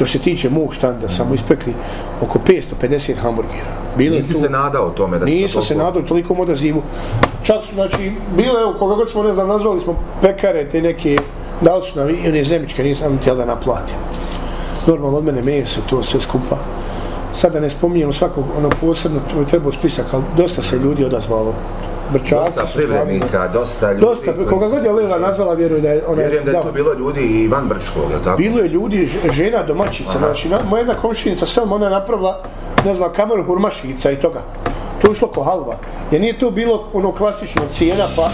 što se tiče mog štanda, mm. samo ispekli oko 550 hamburgera. Bilo Nisi tu, se nadao tome da Nisam se nadao toliko odazivu. Čak su, znači, bilo evo, koga god smo, ne znam, nazvali smo pekare, te neke, da li su nam, one zemljičke, nisam htjela da naplatim. Normalno od mene meso, to sve skupa. Sada ne spominjemo svakog ono posebno, to je trebao spisak, ali dosta se ljudi odazvalo Brčaci. Dosta privrednika, dosta ljudi. Dosta, koga god je Lela nazvala, vjerujem da je ona... Vjerujem da je to bilo ljudi i van Brčkog, je tako? Bilo je ljudi, žena, domaćica, znači, na, moja jedna komšinica, sve ona je napravila, ne znam, kameru hurmašica i toga. To je išlo ko halva. Jer nije to bilo ono klasično cijena, pa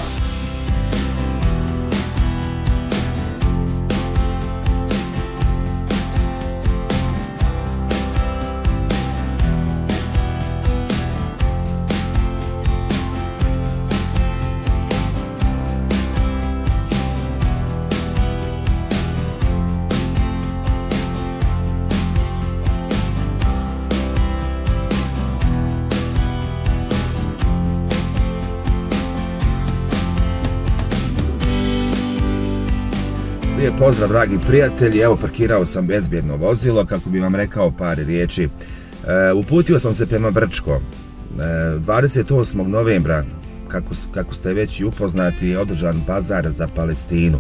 Pozdrav dragi prijatelji, evo parkirao sam bezbjedno vozilo kako bi vam rekao par riječi. E, uputio sam se prema Brčko. E, 28. novembra, kako, kako ste već i upoznati, je održan bazar za Palestinu.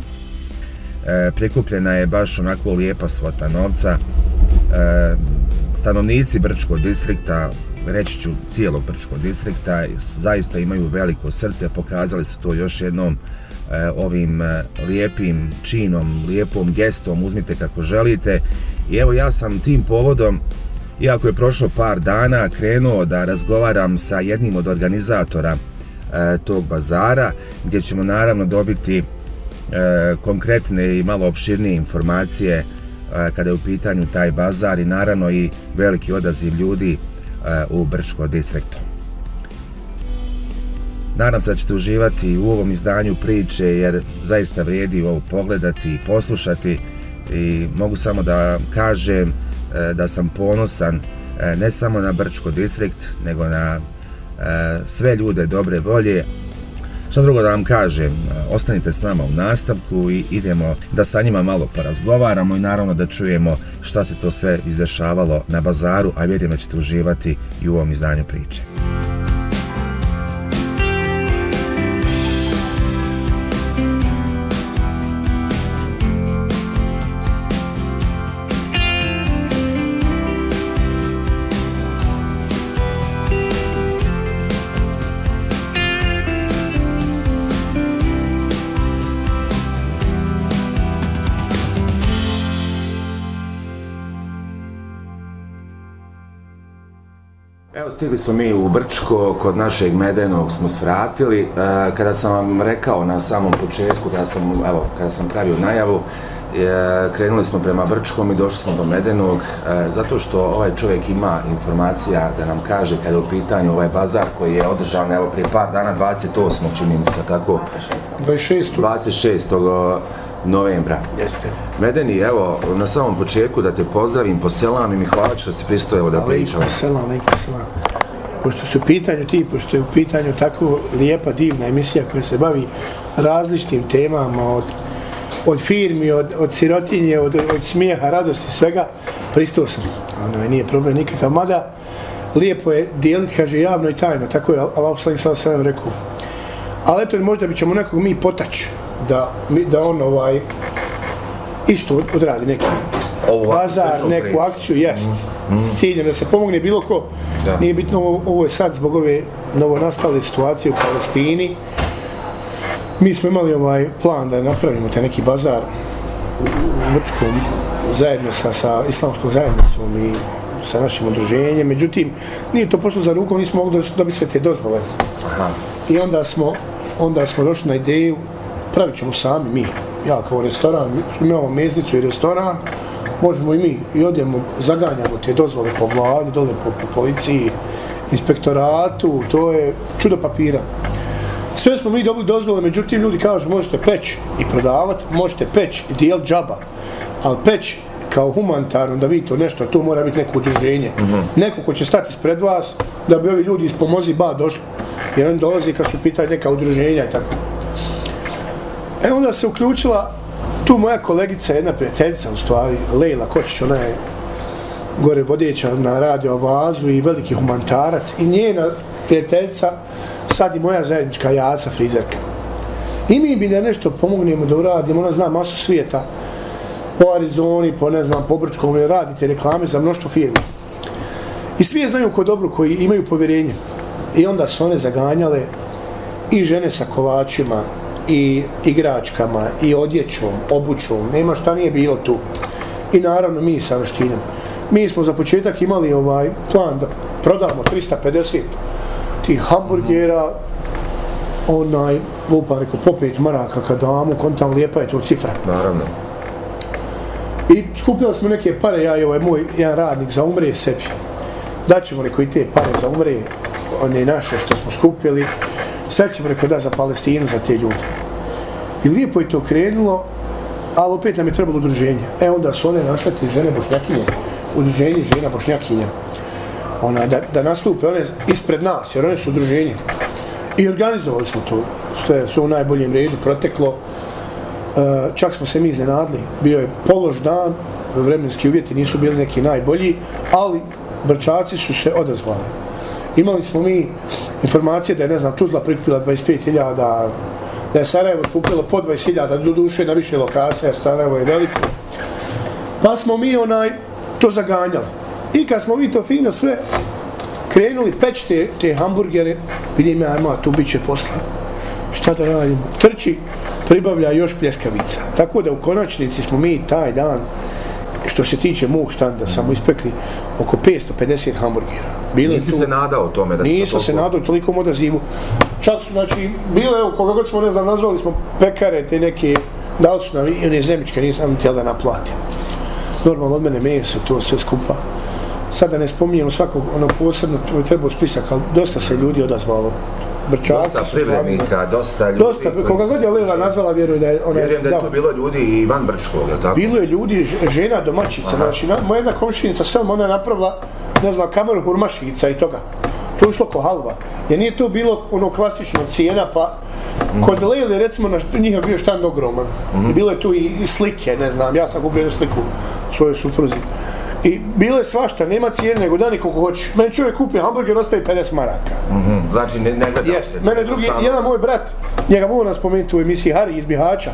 E, prikupljena je baš onako lijepa svota novca. E, stanovnici Brčkog distrikta, reći ću cijelog Brčkog distrikta, zaista imaju veliko srce, pokazali su to još jednom E, E, ovim e, lijepim činom, lijepom gestom, uzmite kako želite. I evo ja sam tim povodom, iako je prošlo par dana, krenuo da razgovaram sa jednim od organizatora e, tog bazara, gdje ćemo naravno dobiti konkretne i malo opširnije informacije kada je u pitanju taj bazar i naravno i veliki odaziv ljudi u Brčko distriktu. Nadam se da ćete uživati u ovom izdanju priče jer zaista vrijedi ovo pogledati i poslušati i mogu samo da kažem e, da sam ponosan e, ne samo na Brčko distrikt nego na e, sve ljude dobre volje. Šta drugo da vam kažem, ostanite s nama u nastavku i idemo da sa njima malo porazgovaramo i naravno da čujemo šta se to sve izdešavalo na bazaru, a vjerujem da ćete uživati i u ovom izdanju priče. Stigli smo mi u Brčko, kod našeg Medenog smo svratili. E, kada sam vam rekao na samom početku, kada sam, evo, kada sam pravio najavu, e, krenuli smo prema Brčkom i došli smo do Medenog, e, zato što ovaj čovjek ima informacija da nam kaže kada je u pitanju ovaj bazar koji je održan, evo, prije par dana, 28. čini mi se, tako? 26. 26 novembra. Jeste. Medeni, evo, na samom početku da te pozdravim, poselam i mi hvala što si pristoje evo da pričam. Aliko selam, aliko selam. Pošto su u pitanju ti, pošto je u pitanju tako lijepa, divna emisija koja se bavi različitim temama od, od firmi, od, od sirotinje, od, od smijeha, radosti, svega, pristao sam. Ono, nije problem nikakav, mada lijepo je dijeliti, kaže, javno i tajno, tako je Allah sam rekao. Ali eto, možda bi ćemo nekog mi potaći, da, da on ovaj isto odradi neki ovo, bazar, neku prič. akciju, jest, mm. mm. s ciljem da se pomogne bilo ko. Da. Nije bitno, ovo, ovo je sad zbog ove novo nastale situacije u Palestini. Mi smo imali ovaj plan da napravimo te neki bazar u, u Vrčkom zajedno sa, sa islamskom zajednicom i sa našim udruženjem. Međutim, nije to pošlo za rukom, nismo mogli dobiti sve te dozvole. Aha. I onda smo, onda smo došli na ideju pravit ćemo sami mi, ja kao restoran, mi imamo meznicu i restoran, možemo i mi i odjemo, zaganjamo te dozvole po vladi, dole po, po policiji, inspektoratu, to je čudo papira. Sve smo mi dobili dozvole, međutim ljudi kažu možete peć i prodavati, možete peć i dijel džaba, ali peć kao humanitarno da vidite nešto, to mora biti neko udruženje. Mm -hmm. Neko ko će stati ispred vas da bi ovi ljudi iz pomozi ba došli. Jer oni dolazi kad su pitali neka udruženja i tako. E onda se uključila tu moja kolegica, jedna prijateljica u stvari, Lejla Kočić, ona je gore vodeća na radio vazu i veliki humanitarac i njena prijateljica sad i moja zajednička jaca frizerka. I mi bi da nešto pomognemo da uradimo, ona zna masu svijeta po Arizoni, po ne znam, po Brčkom, radite reklame za mnoštvo firme. I svi je znaju ko dobro, koji imaju povjerenje. I onda su one zaganjale i žene sa kolačima, i igračkama, i odjećom, obućom, nema šta nije bilo tu. I naravno mi sa Roštinom. Mi smo za početak imali ovaj plan da prodamo 350 tih hamburgera, onaj, lupa neko, po pet maraka kad damo, kontam lijepa je to cifra. Naravno. I skupili smo neke pare, ja i ovaj moj jedan radnik za umre sebi. Daćemo neko i te pare za umre, one naše što smo skupili, sve ćemo rekao da za Palestinu, za te ljude. I lijepo je to krenulo, ali opet nam je trebalo udruženje. E onda su one našle te žene bošnjakinje, udruženje žena bošnjakinja. Ona, da, da nastupe one ispred nas, jer one su udruženje. I organizovali smo to, sve, sve u najboljem redu, proteklo. E, čak smo se mi iznenadli, bio je polož dan, vremenski uvjeti nisu bili neki najbolji, ali brčaci su se odazvali. Imali smo mi informacije da je, ne znam, Tuzla prikupila 25.000, da je Sarajevo skupilo po 20.000, do duše na više lokacija, jer Sarajevo je veliko. Pa smo mi onaj to zaganjali. I kad smo mi to fino sve krenuli peć te, te hamburgere, vidim ja, ima, tu bit će posla. Šta da radimo? Trči, pribavlja još pljeskavica. Tako da u konačnici smo mi taj dan, što se tiče mog štanda, samo ispekli oko 550 hamburgera. Bilo Nisi tu, se nadao tome da Nisu se nadao tolikom odazivu. Čak su, znači, bile, evo, koga god smo, ne znam, nazvali smo pekare, te neke, da su nam, i one zemičke, nisam htjela da naplatim. Normalno od mene meso, to sve skupa sada ne spominjemo svakog ono posebno to je trebao spisak, ali dosta se ljudi odazvalo. Brčaci, dosta privrednika, dosta ljudi. Dosta, koga god je Lela nazvala, vjerujem da je ona... Vjerujem da je tu bilo ljudi i van Brčkog, je tako? Bilo je ljudi, žena, domaćica, Aha. znači, na, moja jedna komšinica, sve ona napravila, ne znam, kameru hurmašica i toga. To je išlo ko halva. Jer nije to bilo ono klasično cijena, pa kod Lele, recimo, na njih je bio štand ogroman. Mm. Bilo je tu i, i slike, ne znam, ja sam kupio jednu sliku svoje supruzi. I bilo je svašta, nema cijene, nego da nikoga hoćeš. Meni čovjek kupi hamburger, ostaje 50 maraka. Mm -hmm. Znači, ne, ne gleda yes. se. Mene drugi, stano. jedan moj brat, njega mogu nas spomenuti u emisiji Hari iz Bihaća,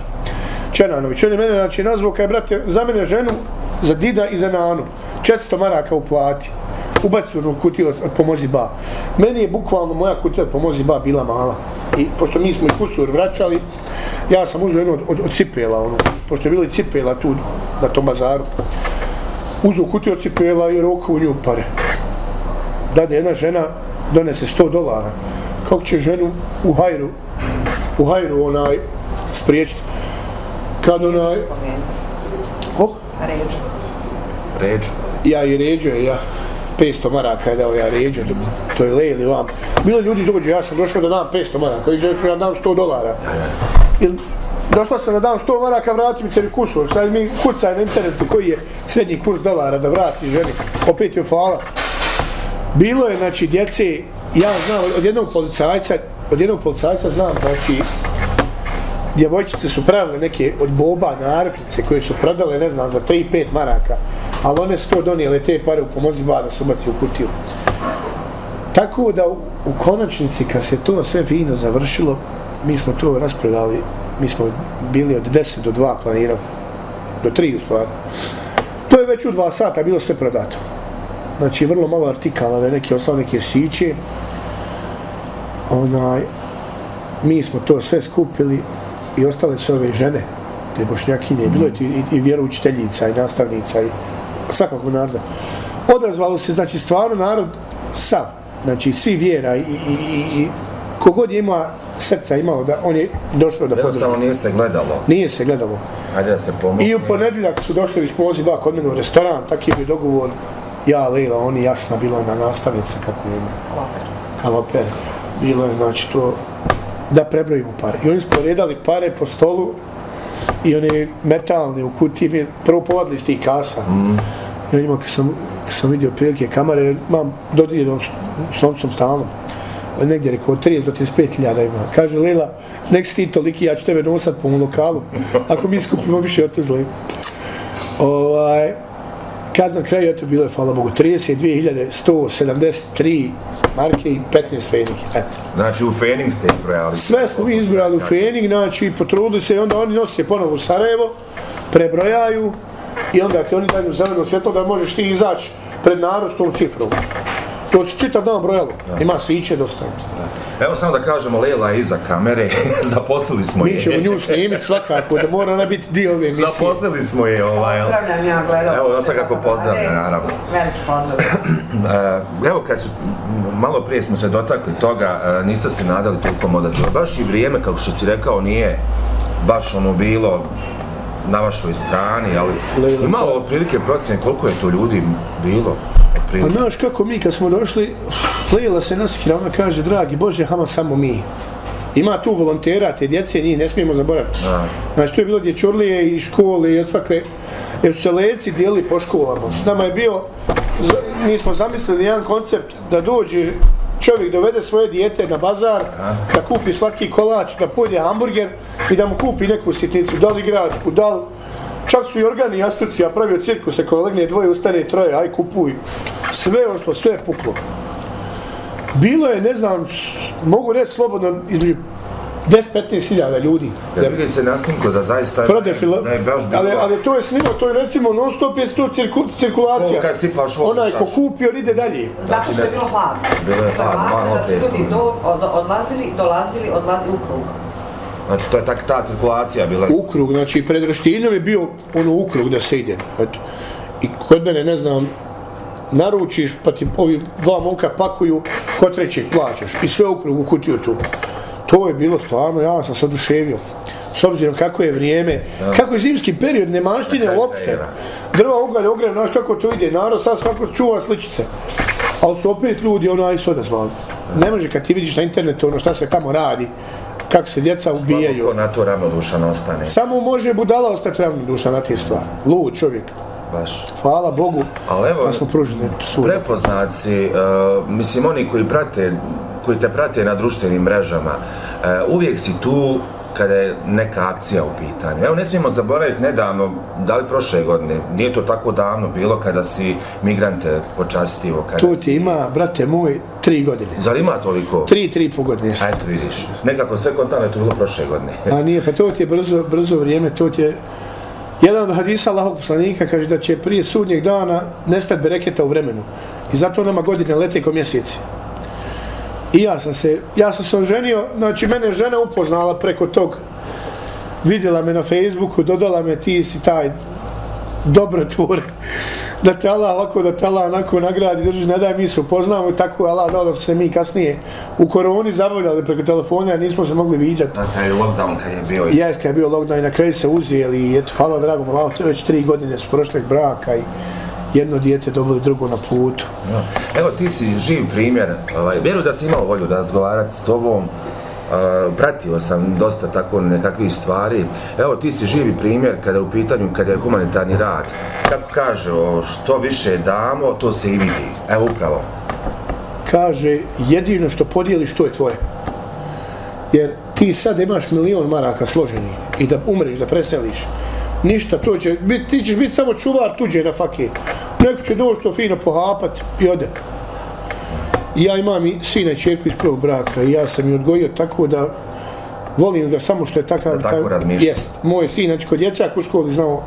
Čenanović. On je mene, znači, nazvao kaj, brate, za mene ženu, za Dida i za Nanu. 400 maraka uplati. Ubacu u kutiju od pomozi ba. Meni je bukvalno moja kutija od pomozi ba bila mala. I pošto mi smo i kusur vraćali, ja sam uzeo jednu od, od, od cipela, ono, pošto je bilo i cipela tu na tom bazaru uzu kutiju cipela i roka u nju pare. Dade jedna žena donese 100 dolara. Kako će ženu u hajru, u hajru onaj spriječiti? Kad onaj... Ko? Ređu. Ređu. Ja i ređu ja. 500 maraka je dao ja ređu, to je lejli vam. Bilo ljudi dođu, ja sam došao da dam 500 maraka, i ću ja dam 100 dolara. Ili došla sam da dam 100 maraka, vrati mi tebi kusur. Sad mi kucaj na internetu koji je srednji kurs dolara da vrati ženi. Opet joj hvala. Bilo je, znači, djece, ja znam, od jednog policajca, od jednog policajca znam, znači, djevojčice su pravile neke od boba naruknice koje su prodale, ne znam, za 3-5 maraka, ali one su to donijele te pare u pomozi ba da su ubaci u kutiju. Tako da u, u konačnici, kad se to sve fino završilo, mi smo to raspredali, mi smo bili od 10 do 2 planirali, do 3 u stvari. To je već u 2 sata bilo sve prodato. Znači, vrlo malo artikala, da neke osnovne neke siće. Onaj, mi smo to sve skupili i ostale su ove žene, te bošnjakinje, bilo je i, i vjeroučiteljica i nastavnica i svakako naroda. Odazvalo se, znači, stvarno narod sav, znači, svi vjera i, i, i, i kogod ima srca imao da on je došao da podrži. Jednostavno nije se gledalo. Nije se gledalo. Ajde da se pomoći. I u ponedjeljak su došli iz poziva kod mene u restoran, tak je bi dogovor ja, Leila, oni jasna bila na nastavnica kako je ima. Kaloper. Bilo je, znači, to da prebrojimo pare. I oni su poredali pare po stolu i oni metalni u kutiji, mi prvo povadili iz tih kasa. Mm. I onima, kad sam, kad sam vidio prilike kamere, mam dodijeljeno s novcom stalno negdje rekao 30 do 35 hiljada ima. Kaže Lila, nek si ti toliki, ja ću tebe nosat po lokalu, ako mi skupimo više od tuzle. Ovaj, kad na kraju, eto, bilo je, hvala Bogu, 32.173 marke i 15 fening, eto. Znači u Fening ste izbrojali? Sve smo mi izbrojali u Fening, znači potrudili se i onda oni nose ponovo u Sarajevo, prebrojaju i onda kad oni daju zeleno svjetlo da možeš ti izaći pred narostom cifrom. To se čitav dan brojalo. Ima siće dosta. Evo samo da kažemo, Lela je iza kamere, zaposlili smo je. Mi ćemo nju snimiti svakako, da mora ona biti dio ove emisije. Zaposlili smo je, ovaj... Pozdravljam ja, gledam. Evo, svakako pozdravljam, naravno. Veliki pozdrav. Uh, evo, kad su, malo prije smo se dotakli toga, uh, niste se nadali toliko odazva. Baš i vrijeme, kako što si rekao, nije baš ono bilo na vašoj strani, ali imalo otprilike procjene koliko je to ljudi bilo. A znaš kako mi kad smo došli, Lejla se naskira, ona kaže, dragi Bože, hama samo mi. Ima tu volontera, te djece, njih ne smijemo zaboraviti. Znači, tu je bilo dječurlije i škole i osvakle, jer su se leci dijeli po školama. Nama je bio, mi smo zamislili jedan koncept da dođe čovjek dovede svoje dijete na bazar, da kupi slatki kolač, da pojede hamburger i da mu kupi neku sitnicu, da li igračku, da li... Čak su i organi jastuci, ja pravio cirkus, ako legne dvoje, ustane troje, aj kupuj. Sve ošlo, sve je puklo. Bilo je, ne znam, mogu reći slobodno, između 10-15 hiljada ljudi. Ja vidi se na snimku da zaista Prodefila, da je baš bilo... ali, ali to je snima, to je recimo non stop je to cirku, cirkulacija. Ovo kad sipaš vodu, Onaj ko kupio, ide dalje. Zato što je bilo hladno. Bilo je hladno, malo Da su ljudi do, od, odlazili, dolazili, odlazili u krug. Znači, to je tak, ta cirkulacija bila. Ukrug, znači pred Roštinom je bio ono ukrug da se ide. Eto. I kod mene, ne znam, naručiš, pa ti ovi dva momka pakuju, kod trećeg plaćaš. I sve ukrug u kutiju tu. To je bilo stvarno, ja sam se oduševio. S obzirom kako je vrijeme, kako je zimski period, nemaštine uopšte. Drva ugalj ogrev, znaš kako to ide, narod sad svako čuva sličice. Ali su opet ljudi ono aj se odazvali. Ne može kad ti vidiš na internetu ono šta se tamo radi, kako se djeca ubijaju. Ko na to ravnodušan ostane. Samo može budala ostati ravnodušna na te stvari. Lud čovjek. Baš. Hvala Bogu Ali evo, smo pružili sud. Prepoznat si, uh, mislim, oni koji prate, koji te prate na društvenim mrežama, uh, uvijek si tu kada je neka akcija u pitanju. Evo, ne smijemo zaboraviti nedavno, da li prošle godine, nije to tako davno bilo kada si migrante počastio. Kada To si... ti ima, brate moj, tri godine. Zar ima toliko? Tri, tri i po godine. A eto vidiš, nekako sve kontane to bilo prošle godine. A nije, pa to ti je brzo, brzo vrijeme, to ti je... Jedan od hadisa Allahog poslanika kaže da će prije sudnjeg dana nestati bereketa u vremenu. I zato nama godine lete ko mjeseci. I ja sam se, ja sam se oženio, znači mene žena upoznala preko tog, vidjela me na Facebooku, dodala me ti si taj dobrotvor, da te Allah ovako, da te Allah onako nagradi, drži, ne daj mi se upoznamo i tako Allah dao da smo se mi kasnije u koroni zabavljali preko telefona, nismo se mogli viđati. Da, taj lockdown kad je bio. I ja kad je bio lockdown i na kraju se uzijeli i eto, hvala dragom je već tri godine su prošle braka i jedno dijete dobili drugo na putu. Evo ti si živ primjer, ovaj, vjerujem da si imao volju da razgovarati s tobom, Uh, pratio sam dosta tako nekakvih stvari. Evo ti si živi primjer kada je u pitanju, kada je humanitarni rad. Kako kaže, što više damo, to se i vidi. Evo upravo. Kaže, jedino što podijeliš, to je tvoje. Jer ti sad imaš milion maraka složeni i da umreš, da preseliš, ništa, to će biti, ti ćeš biti samo čuvar tuđe na fakir. Neko će doći to fino pohapat i ode. Ja imam i sina i čerku iz prvog braka i ja sam ju odgojio tako da volim ga samo što je takav. Da tako taj- razmišlja. Jest. Moj sin, znači kod dječak u školi znao,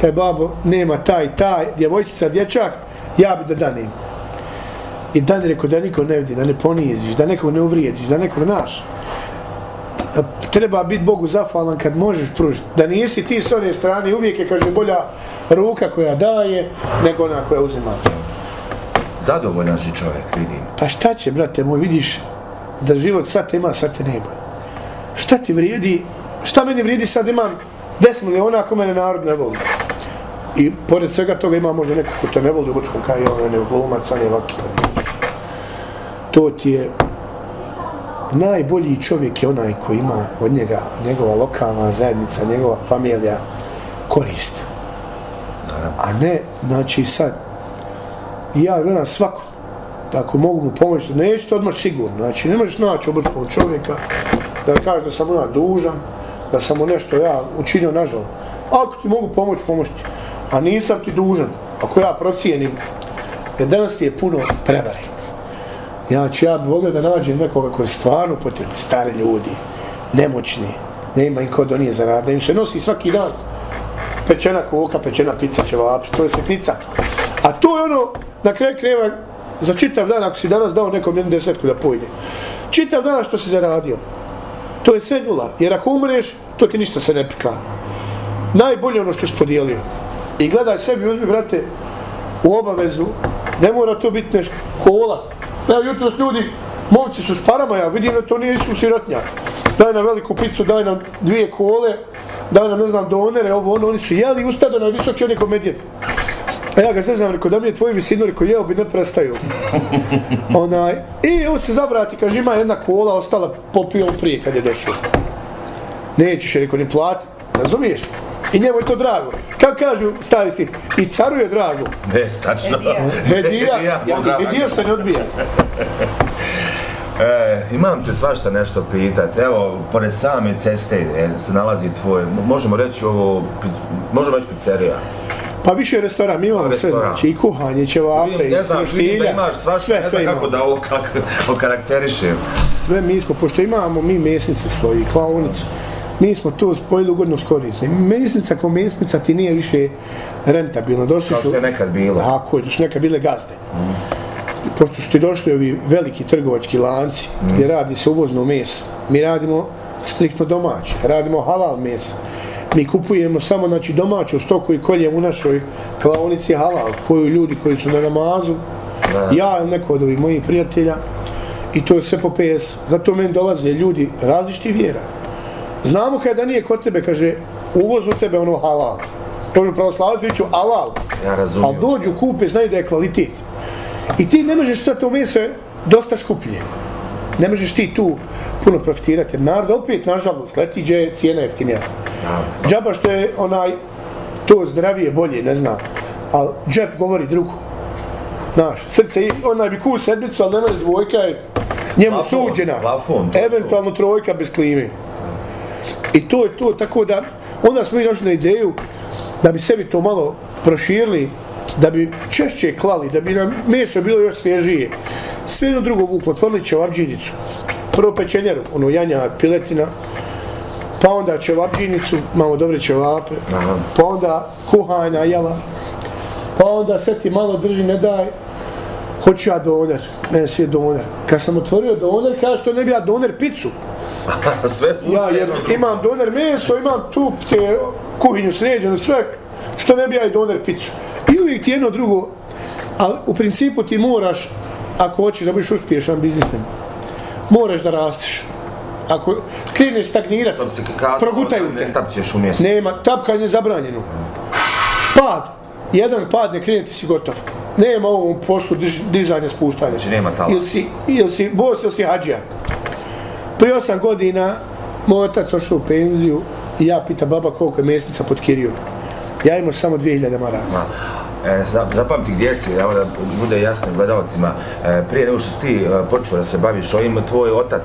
kaj babo nema taj, taj, djevojčica, dječak, ja bi da danim. I dan je rekao da niko ne vidi, da ne poniziš, da nekog ne uvrijediš, da nekog naš. Treba biti Bogu zahvalan kad možeš pružiti. Da nisi ti s one strane, uvijek je, kaže, bolja ruka koja daje, nego ona koja uzima. Zadovoljan si čovjek, vidim. Pa šta će, brate moj, vidiš da život sad te ima, sad te nema. Šta ti vrijedi, šta meni vrijedi sad imam 10 miliona ako mene narod ne voli. I pored svega toga ima možda neko ko to ne voli u Bočkom kaj, on je glumac, on je vaki. To ti je najbolji čovjek je onaj koji ima od njega, njegova lokalna zajednica, njegova familija korist. A ne, znači sad, ja gledam svako, da ako mogu mu pomoći, neću to odmah sigurno. Znači, ne možeš naći obrčkog čovjeka da kaže da sam ja dužan, da sam mu nešto ja učinio nažal. Ako ti mogu pomoći, pomoći ti. A nisam ti dužan. ako ja procijenim, jer danas ti je puno prevare. Znači, ja ja bih volio da nađem nekoga koji je stvarno potrebno, stari ljudi, nemoćni, nema im ko do nije zarad, da im se nosi svaki dan pečena koka, pečena pizza će to je sitnica. A to je ono, na kraju kreva, za čitav dan, ako si danas dao nekom jednu desetku da pojde, čitav dan što si zaradio, to je sve nula, jer ako umreš, to ti ništa se ne pika. Najbolje ono što si podijelio. I gledaj sebi, uzmi, brate, u obavezu, ne mora to biti nešto, kola. Evo, jutro s ljudi, momci su s parama, ja vidim da to nije su sirotnja. Daj nam veliku picu, daj nam dvije kole, daj nam, ne znam, donere, ovo, ono, oni su jeli ustado na visoki, oni komedijeti. A ja ga sve znam, rekao, da mi je tvoj visinu, rekao, jeo bi, ne prestaju. Onaj, I on se zavrati, kaže, ima jedna kola, ostala popio prije kad je došao. Nećeš, je rekao, ni plati, razumiješ? I njemu je to drago. Kako kažu stari svi, i caru je drago. Ne, stačno. Hedija, hedija, hedija se ne odbija. E, imam te svašta nešto pitat. Evo, pored same ceste e, se nalazi tvoj, možemo reći ovo, možemo reći pizzerija. Pa više restoran, mi imamo sve, znači i kuhanje, ćevape, i ne znam, vidim da štilja, imaš svašta, sve, ne sve znam kako imamo. da ovo kak, okarakterišem. Sve mi smo, pošto imamo mi mesnicu svoju, i klaonicu, mi smo to spojili ugodno s korisnim. Mesnica ko mesnica ti nije više rentabilno. Došli Kao što je nekad bilo. Tako je, su nekad bile gazde. Pošto su ti došli ovi veliki trgovački lanci, gdje radi se uvozno meso, mi radimo striktno domaće, radimo halal meso. Mi kupujemo samo znači, domaću stoku i koljem u našoj klaonici halal, koju ljudi koji su na namazu, Da. ja ili neko od ovih mojih prijatelja, i to je sve po PS. Zato meni dolaze ljudi različitih vjera. Znamo kada nije kod tebe, kaže, uvozno tebe ono halal. Dođu pravoslavac, bit ću halal. Ja razumijem. Ali dođu, kupe, znaju da je kvalitet. I ti ne možeš sad to meso dosta skuplje. Ne možeš ti tu puno profitirati. Jer narod opet, nažalost, leti gdje je cijena jeftinija. Džaba što je onaj, to zdravije, bolje, ne znam. Ali džep govori drugo. Znaš, srce, onaj bi ku sedmicu, ali nemoj dvojka je njemu Plafon, suđena. plafon, to to. Eventualno trojka bez klime. I to je to, tako da, onda smo i došli na ideju da bi sebi to malo proširili, da bi češće klali, da bi nam meso bilo još svježije. Sve jedno drugo vuklo, otvorili ćevabđinicu. Prvo pečenjeru, ono janja, piletina, pa onda ćevabđinicu, malo dobre ćevape, Aha. pa onda kuhajna jela, pa onda sve ti malo drži, ne daj, hoću ja doner, mene svi je doner. Kad sam otvorio doner, kaže što ne bi ja doner picu. Sve vuče Ja jer jedno drugo. imam doner meso, imam tu te kuhinju sređenu, sve, što ne bi ja i doner picu. I uvijek ti jedno drugo, ali u principu ti moraš, ako hoćeš da budeš uspješan biznismen, moraš da rastiš. Ako kreneš stagnirati, progutaju te. Ne tapćeš u mjestu. Nema, tapkanje je zabranjeno. Pad, jedan pad ne krene ti si gotov. Nema ovom poslu diž, dizanja, spuštanja. Znači, nema talasa. Ili si, ili si bos ili si hađija. Prije osam godina moj otac ošao u penziju i ja pita baba koliko je mjesnica pod Kirijom. Ja imao samo 2000 maraka. Ma, E, za- zapamti gdje si, evo da bude jasno gledalcima, e, prije nego što si ti e, počeo da se baviš ovim, tvoj otac,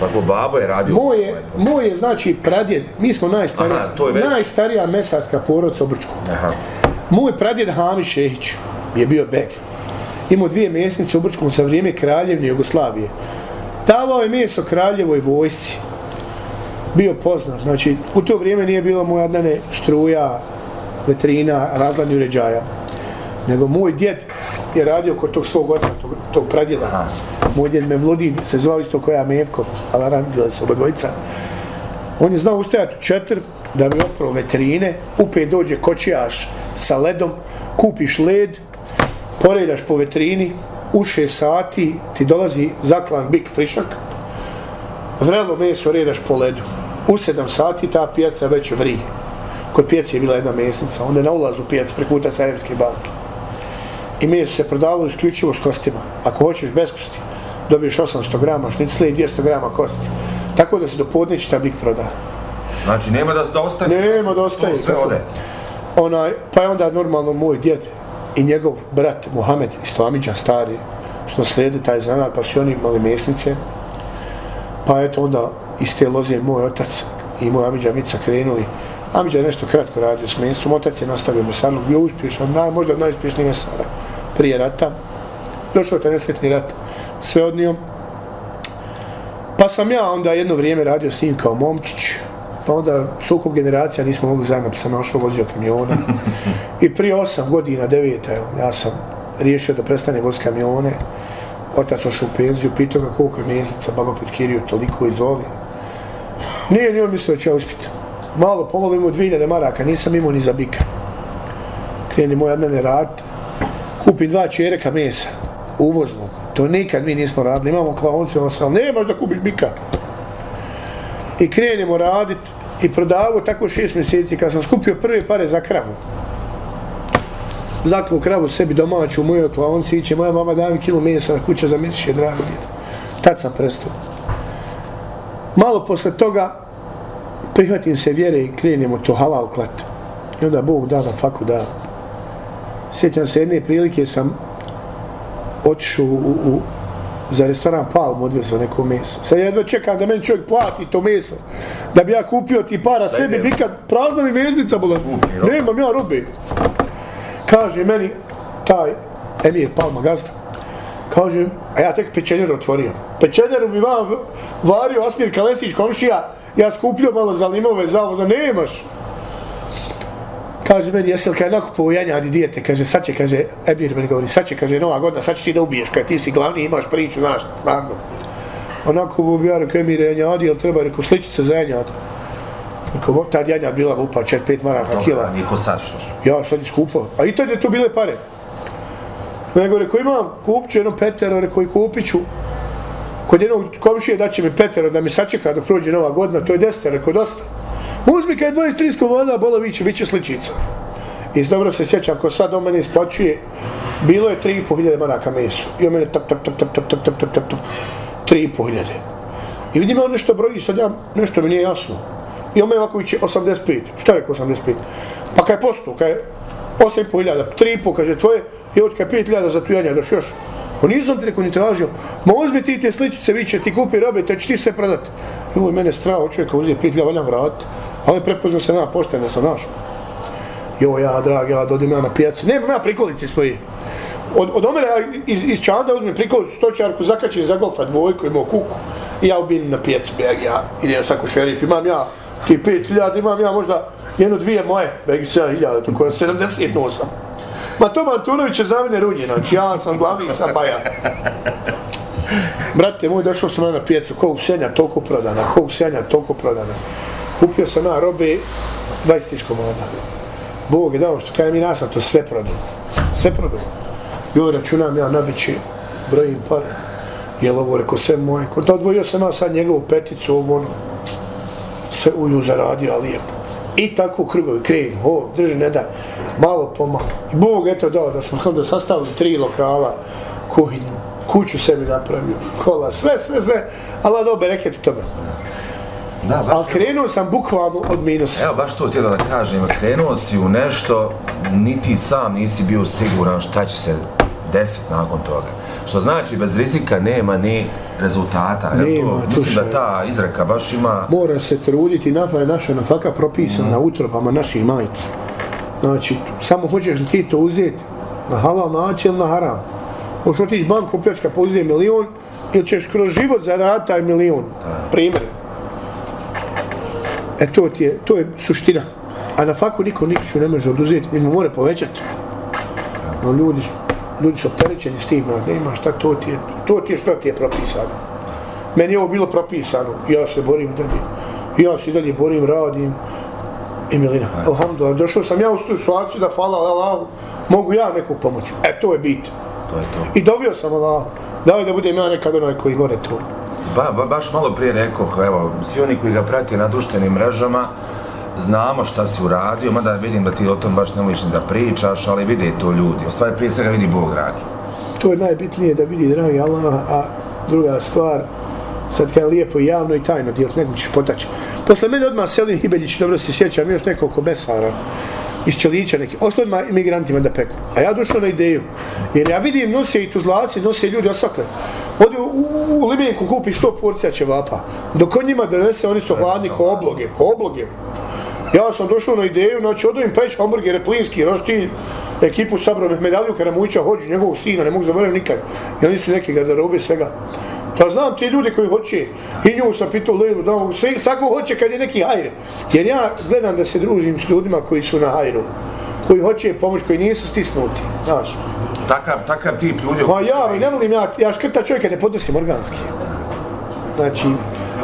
tako babo je radio Moj je, moj je znači pradjed, mi smo najstarija, Aha, to je već- najstarija mesarska porodca u Brčku. Aha. Moj pradjed Hami Šehić je bio beg. Imao dvije mjesnice u Brčkom za vrijeme kraljevne Jugoslavije. Davao je meso kraljevoj vojsci. Bio poznat. Znači, u to vrijeme nije bilo moja dane struja, vetrina, razgledni uređaja. Nego moj djed je radio kod tog svog oca, tog, tog pradjeda. Aha. Moj djed Mevludin se zvao isto koja Mevko, ali radili su oba dvojica. On je znao ustajati u četiri da bi oprao veterine, upet dođe kočijaš sa ledom, kupiš led, poredaš po vetrini, u šest sati ti dolazi zaklan bik frišak, vrelo meso redaš po ledu. U sedam sati ta pijaca već vri. Kod pijace je bila jedna mesnica, onda je na ulazu pijac preko puta Sarajevske banke. I meso se prodavalo isključivo s kostima. Ako hoćeš bez kosti, dobiješ 800 grama šnicle i 200 grama kosti. Tako da se do podne će ta bik proda. Znači, nema da, da ostane. Nema da ostaje. To sve ode. Onaj, pa je onda normalno moj djed i njegov brat Mohamed Islamiđan stari, što slijede taj zanat, pa su oni imali mesnice. Pa eto onda iz te loze moj otac i moj Amidža Mica krenuli Amidža je nešto kratko radio s mesnicom, otac je nastavio mesarnu, bio uspješan, naj, možda najuspješniji mesara prije rata. Došao te nesretni rat, sve odnio. Pa sam ja onda jedno vrijeme radio s njim kao momčić, pa onda sukob generacija nismo mogli zajedno, pa sam našao vozio kamiona. I prije osam godina, deveta, ja sam riješio da prestane voz kamione, otac ošao u penziju, pitao ga koliko je mjeseca, baba pod Kiriju, toliko izvoli. Nije nije mislio da će ja uspjeti. Malo pomalo imao 2000 maraka, nisam imao ni za bika. Kreni moj od mene rad, kupim dva čereka mesa, uvoznog. To nikad mi nismo radili, imamo klaoncu, ono sam, nemaš da kupiš bika. I krenemo radit i prodavo tako šest mjeseci kad sam skupio prve pare za kravu. Zaklu kravu sebi domaću u mojoj klavonci iće moja mama daje mi kilo mesa na kuća za miriše, drago djete. Tad sam prestao. Malo posle toga prihvatim se vjere i krenemo to halal klat. I onda Bog da na faku da. Sjećam se jedne prilike sam otišao u, u, za restoran Palm odvezao neko meso. Sad jedva čekam da meni čovjek plati to meso. Da bi ja kupio ti para sebi, bi kad prazna mi meznica bila. Nemam ja robe. Kaže meni taj Emir Palma gazda. Kaže, a ja tek pečenjer otvorio. Pečenjeru mi vam vario Asmir Kalesić komšija, ja skupio malo za limove za ovo, da nemaš. Kaže meni, jesi li kaj nakupo janjadi dijete, kaže, sad će, kaže, Emir meni govori, sad će, kaže, nova godina, sad će ti da ubiješ, kaj ti si glavni, imaš priču, znaš, stvarno. Onako bu bi ja rekao, Emir, janjadi, jel treba, rekao, sličice za janjad. Rekao, tad janjad bila lupa, 4-5 maraka kila. Nije ko sad što su. Ja sad iskupao. A i tad je to bile pare. Nego rekao, imam, kupit ću jedno petero, rekao, i kupit ću. Kod jednog komšije daće mi petero da mi sačeka dok prođe nova godina, to je desetero, rekao, dosta. Uzmi kaj 23 komoda, bola viće, bit će sličica. I dobro se sjećam, ko sad on mene isplaćuje, bilo je 3.500 maraka mesu. I on mene tap, tap, tap, tap, tap, tap, tap, tap, tap, tap, 3.500. I vidim on nešto broji, sad ja, nešto mi nije jasno. I on mene ovako viće 85. Šta je rekao 85? Pa kaj posto, kaj 8.500, 3.500, kaže tvoje, i od kaj 5.000 za tu janja, doš još. On nisam ti neko ni tražio, ma uzmi ti te sličice, viće, ti kupi robe, te će ti sve prodati. I mene strao, čovjeka uzije 5.000, valjam vrat. Ali prepozno se na poštene, sam našao. Jo, ja, drag, ja, dodim ja na pijacu. Nemam ja prikolici svoje. Od, od omera iz, iz čanda uzmem prikolicu, stočarku, zakačim za golfa dvojku, imao kuku. I ja ubinim na pijacu, beg, ja idem sa šerif, imam ja ti 5.000, imam ja možda jedno dvije moje, beg, 7.000, to koja 70 nosam. Ma Tom Antunović je za mene runje, znači ja sam glavni sa baja. Brate moj, došao sam na pijacu, kog senja toliko prodana, kog senja toliko prodana. Kupio sam na robe 20 komada. Bog je dao što kada mi nasam to sve prodao. Sve prodao. Jo, računam ja na veće, brojim pare. Jel ovo rekao sve moje. Kod da odvojio sam ja sad njegovu peticu, ovo ono. Sve uju zaradio, ali lijepo. I tako krugovi krenu, ho, drži, ne da, malo po malo. I Bog eto dao da smo onda sastavili tri lokala, kuhinju, kuću sebi napravio, kola, sve, sve, sve, Ala dobe reket u tome. Da, baš, Ali krenuo sam bukvalno od minusa. Evo, baš to htjela da kažem, krenuo si u nešto, niti sam nisi bio siguran šta će se desiti nakon toga. Što znači, bez rizika nema ni rezultata. Nema, to, mislim da ta izreka baš ima... Mora se truditi, nafa je naša nafaka propisana na utrobama naših majki. Znači, samo hoćeš li ti to uzeti na halal način ili na haram. Možeš otići banku pljačka pa uzeti milion ili ćeš kroz život zaraditi taj milion. Primjer. E to, ti je, to je suština. A na faku niko niču ne može oduzeti, ima more povećati. No ljudi, ljudi su opterećeni s tim, a nema šta to ti je, to ti je što ti je propisano. Meni je ovo bilo propisano, ja se borim dalje. Ja se dalje borim, radim. I Milina, alhamdulillah, došao sam ja u tu situaciju da hvala Allah, mogu ja neku pomoć. E, to je bit. To je to. I dovio sam Allah, daj da budem ja nekad onaj koji gore to. Ba, ba, baš malo prije rekao, evo, svi oni koji ga prati na društvenim mrežama, znamo šta si uradio, mada vidim da ti o tom baš ne voliš da pričaš, ali vide to ljudi. U stvari prije svega vidi Bog, dragi. To je najbitnije da vidi dragi Allah, a druga stvar, sad kada lijepo i javno i tajno dijel, nekom ćeš potaći. Posle mene odmah Selin Hibeljić, dobro se sjećam, još nekoliko mesara iz Čelića neki, O što ima imigrantima da peku. A ja došao na ideju, jer ja vidim nose i tuzlaci, nose ljudi osakle. Odi u, u, u limenku kupi sto porcija ćevapa, dok on njima donese, oni su hladni ko obloge, ko obloge. Ja sam došao na ideju, znači odovim peć hamburgere, plinski, roštilj, ekipu sabrao Mehmedaliju Karamuća, hođu njegovog sina, ne mogu zaboraviti nikad. I oni su neki garderobe svega. Da znam ti ljudi koji hoće, i nju sam pitao Lelu, da sve, svako hoće kad je neki hajr. Jer ja gledam da se družim s ljudima koji su na hajru, koji hoće pomoć, koji nisu stisnuti, znaš. Takav, takav tip ljudi... Ma ja, ne volim, ja, ja škrta čovjeka ne podnosim organski. Znači,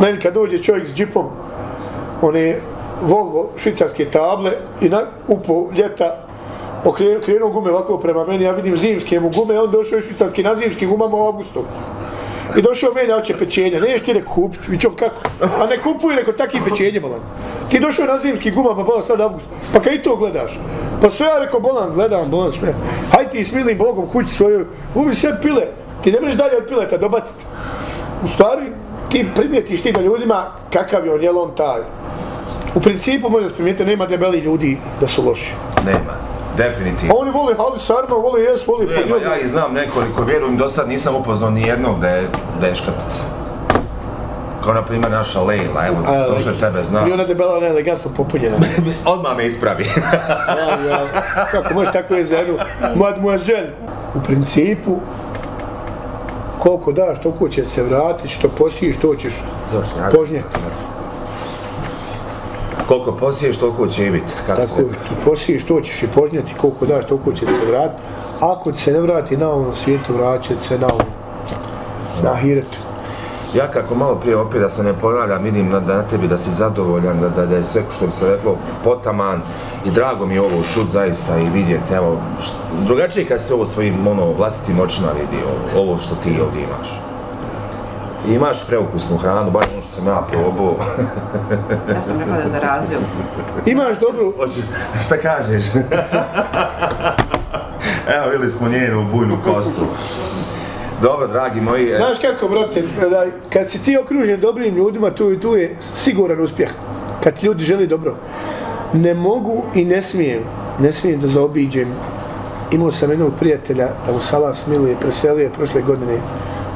meni kad dođe čovjek s džipom, one Volvo švicarske table i na, upo ljeta okrenuo krenuo gume ovako prema meni, ja vidim zimske mu gume, on došao je švicarski na zimskim gumama u augustu. I došao meni, hoće pečenja, neš ti ne kupit, vi čom kako? A ne kupuj, neko takvi pečenje, bolan. Ti došao na zimski guma, pa bolan, sad avgust, pa kaj to gledaš? Pa sve ja rekao, bolan, gledam, bolan, sve. Haj ti smilim Bogom kući svoju, ubi sve pile, ti ne mreš dalje od pileta dobaciti. U stvari, ti primijetiš ti da ljudima kakav je on, je on taj. U principu možda primijete nema debeli ljudi da su loši. Nema, definitivno. A oni vole Hali Sarma, vole Jes, vole Nema, Pojodi. ja ih znam nekoliko, vjerujem, do sad nisam upoznao ni jednog da je, da je škrtica. Kao na primjer naša Lejla, evo, došle tebe zna. I ona debela, ona elegantno popunjena. Odmah me ispravi. Ja, ja, kako možeš tako je ženu? Mademoiselle. U principu, koliko daš, toliko će se vratiti, što posiješ, to ćeš požnjeti. Koliko posiješ, toliko će i biti. Kako Tako, se... posiješ, to ćeš i požnjeti, koliko daš, toliko će se vratiti. Ako ti se ne vrati na ovom svijetu, vraćat se na ovom. Na hiretu. Ja kako malo prije opet da se ne ponavljam, vidim da, da na tebi da si zadovoljan, da, da, da je sve što bi se reklo potaman i drago mi je ovo čut zaista i vidjeti, evo, št- drugačije kad se ovo svojim ono, vlastitim očima vidi, ovo, ovo što ti ovdje imaš. I imaš preukusnu hranu, bar sam ja probao. Ja sam rekla da je zarazio. Imaš dobru, Hoće, šta kažeš? Evo, vidjeli smo njenu bujnu kosu. Dobro, dragi moji, e, Znaš kako, brate, da, kad si ti okružen dobrim ljudima, tu, tu je siguran uspjeh. Kad ti ljudi želi dobro. Ne mogu i ne smijem, ne smijem da zaobiđem. Imao sam jednog prijatelja da mu Salas miluje, preselio je prošle godine.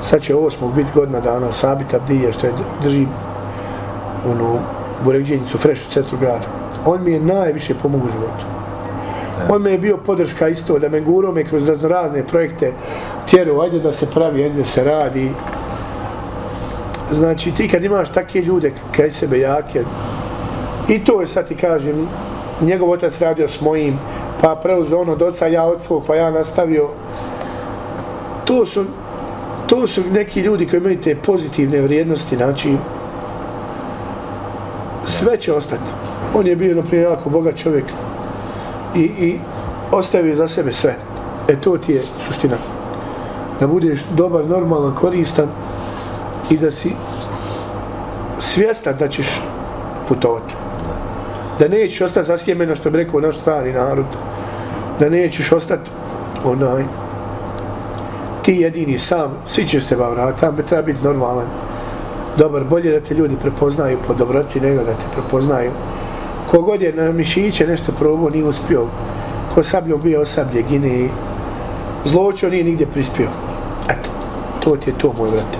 Sad će osmog biti godina dana, Sabit Abdije, što je drži burekđenicu Fresh u centru grada. On mi je najviše pomogao u životu. On me je bio podrška isto, da me gurao me kroz raznorazne projekte, tjeru, ajde da se pravi, ajde da se radi. Znači, ti kad imaš takve ljude kaj sebe jake, i to je sad ti kažem, njegov otac radio s mojim, pa preuzeo ono od oca, ja od svog, pa ja nastavio. To su, to su neki ljudi koji imaju te pozitivne vrijednosti, znači, sve će ostati. On je bio, naprimjer, jako bogat čovjek i, i ostavio za sebe sve. E to ti je suština. Da budeš dobar, normalan, koristan i da si svjestan da ćeš putovati. Da nećeš ostati zasjemeno, što bi rekao naš stari narod. Da nećeš ostati onaj ti jedini sam, svi ćeš se vratiti, tam bi treba biti normalan. Dobar, bolje da te ljudi prepoznaju po dobroti nego da te prepoznaju. Kogod je na mišiće nešto probao, nije uspio. Ko sabljom bio osablje, gine i zločo nije nigdje prispio. Eto, to ti je to, moj brate.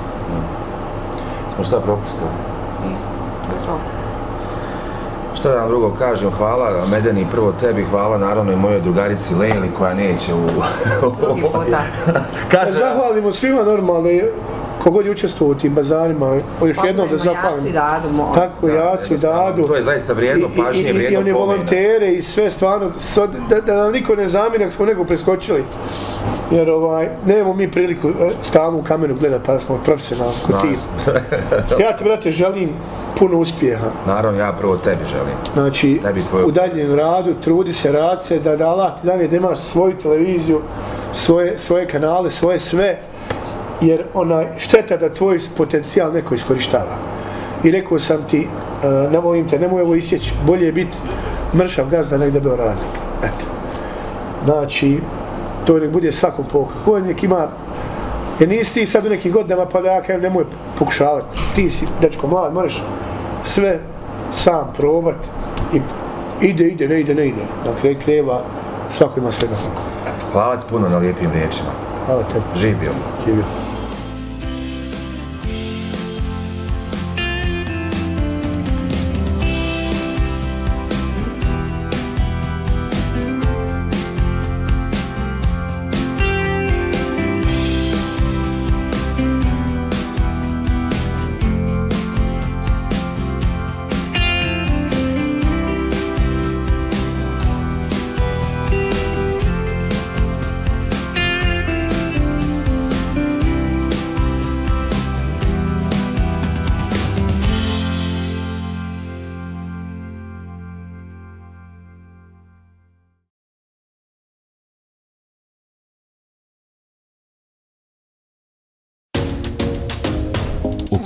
no šta propustio? Šta da vam drugo kažem, hvala Medeni prvo tebi, hvala naravno i mojoj drugarici Lejli koja neće u... Drugi puta. Da Kaže, zahvalimo svima normalno, kogod je učestvovao u tim bazarima, još jednom da Pozdravimo Jacu i Dadu, mo. Tako, Da, Jacu i Dadu. to je zaista vrijedno I- i- pažnje, i- vrijedno I oni pomena. volontere i sve stvarno, svo, da, da nam niko ne zamiri ako smo nekog preskočili. Jer ovaj, nemamo mi priliku e, stalno u kameru gledati, pa da smo profesionalni kod ti. Ja ti, brate, želim puno uspjeha. naravno ja prvo tebi želim. Znači, Tebi tvoju- u daljem radu, trudi se, rad se, da, da Allah ti dalje da imaš svoju televiziju, svoje, svoje kanale, svoje sve, jer onaj, šteta da tvoj potencijal neko iskorištava. I rekao sam ti, uh, namolim te, nemoj ovo isjeći, bolje je biti mršav gazda nek da bio radnik. Eto. Znači, to nek bude svakom pouka. Ko nek ima, jer nisi ti sad u nekim godinama pa da ja kažem nemoj pokušavati. Ti si, dečko mlad, moraš sve sam probat i ide, ide, ne ide, ne ide. Na kraju kreva svako ima svega. Hvala ti puno na lijepim riječima. Hvala tebi. Živ bio. Živio.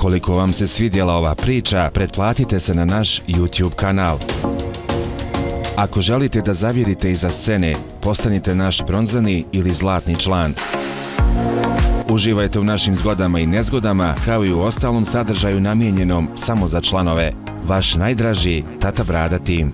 Ukoliko vam se svidjela ova priča, pretplatite se na naš YouTube kanal. Ako želite da zavirite iza scene, postanite naš bronzani ili zlatni član. Uživajte u našim zgodama i nezgodama, kao i u ostalom sadržaju namijenjenom samo za članove. Vaš najdraži Tata Brada Team.